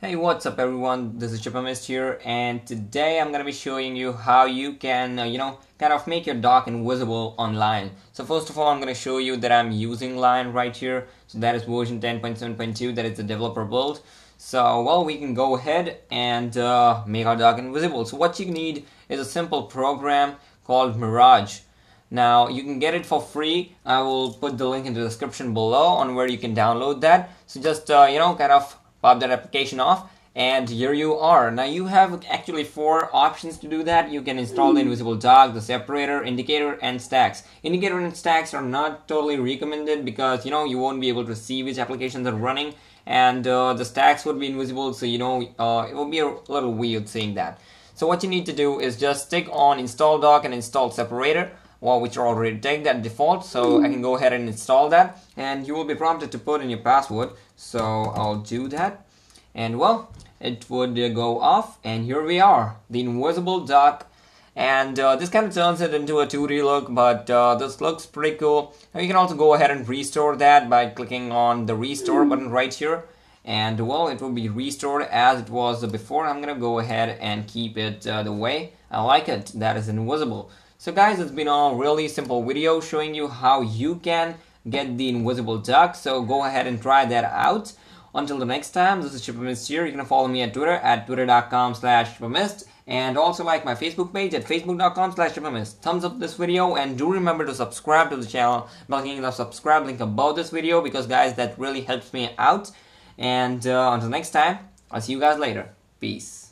Hey what's up everyone? This is ChipperMist here and today I'm gonna be showing you how you can uh, you know kind of make your dock invisible on Lion. So first of all I'm gonna show you that I'm using Lion right here. So that is version 10.7.2 that is the developer build. So well we can go ahead and uh, make our dock invisible. So what you need is a simple program called Mirage. Now you can get it for free. I will put the link in the description below on where you can download that. So just uh, you know kind of pop that application off and here you are. Now you have actually four options to do that. You can install the invisible dock, the separator, indicator and stacks. Indicator and stacks are not totally recommended because you know you won't be able to see which applications are running and uh, the stacks would be invisible so you know uh, it will be a little weird seeing that. So what you need to do is just stick on install dock and install separator well, which are already tagged at default. So I can go ahead and install that. And you will be prompted to put in your password. So I'll do that. And well it would go off. And here we are the invisible dock and uh, this kind of turns it into a 2D look but uh, this looks pretty cool. You can also go ahead and restore that by clicking on the restore button right here. And well it will be restored as it was before. I'm gonna go ahead and keep it uh, the way I like it. That is invisible so guys, it's been a really simple video showing you how you can get the invisible duck. So go ahead and try that out. Until the next time, this is ChipperMist here. You can follow me at Twitter at twitter.com slash and also like my Facebook page at facebook.com slash. Thumbs up this video and do remember to subscribe to the channel by clicking the subscribe link above this video because guys, that really helps me out. And uh, until next time, I'll see you guys later. Peace.